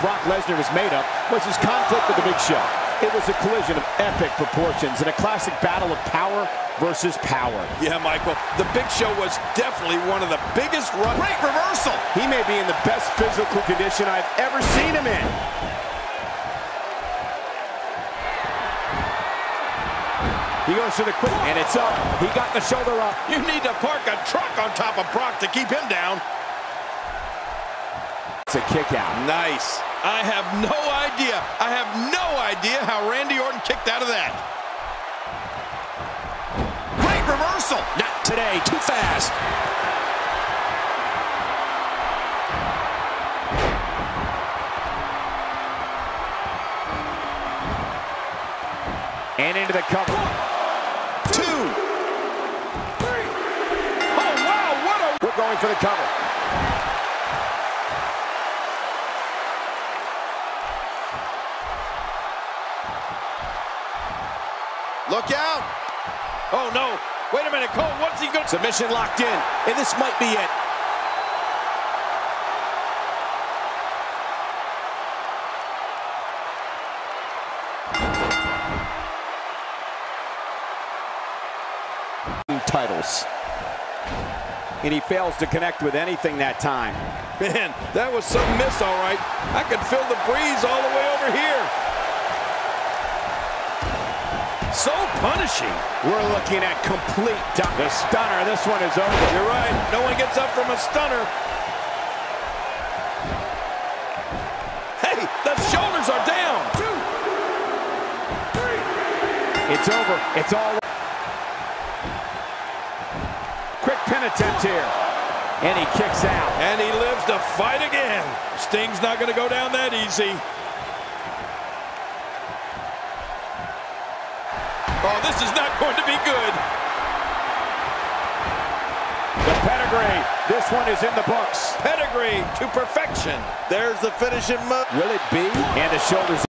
Lesnar was made of was his conflict with the Big Show. It was a collision of epic proportions and a classic battle of power versus power. Yeah, Michael, the Big Show was definitely one of the biggest run. Great reversal! He may be in the best physical condition I've ever seen him in. He goes to the quick, and it's up. He got the shoulder up. You need to park a truck on top of Brock to keep him down. It's a kick out. Nice. I have no idea. I have no idea how Randy Orton kicked out of that. Great reversal. Not today. Too fast. And into the cover. One, two, three. Oh, wow, what a... We're going for the cover. Look out. Oh, no. Wait a minute, Cole, what's he going to... Submission locked in. And this might be it. Titles. And he fails to connect with anything that time. Man, that was some miss, all right. I could feel the breeze all the way over here. So punishing. We're looking at complete dump. The stunner. This one is over. You're right. No one gets up from a stunner. Hey, the shoulders are down. Two, three. It's over. It's all. Quick pin attempt here. And he kicks out. And he lives to fight again. Sting's not going to go down that easy. Oh, this is not going to be good. The pedigree. This one is in the books. Pedigree to perfection. There's the finishing move. Will it be? And the shoulders. Swat.